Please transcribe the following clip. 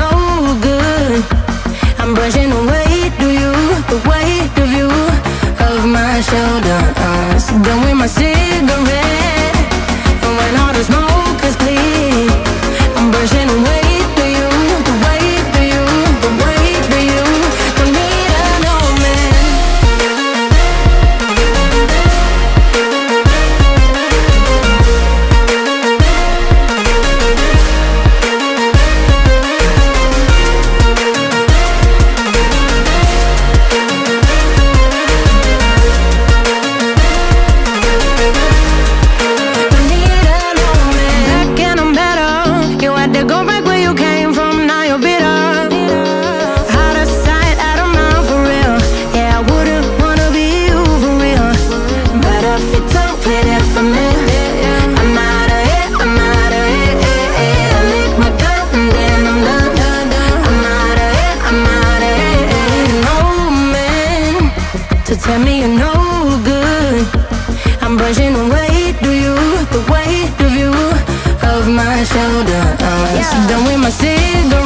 no good. I'm brushing away to you the weight of you of my shoulders. Uh, so done with my cigarette. to tell me you're no good. I'm brushing the weight of you, the weight of you, of my shoulder. I'm yeah. done with my cigarette.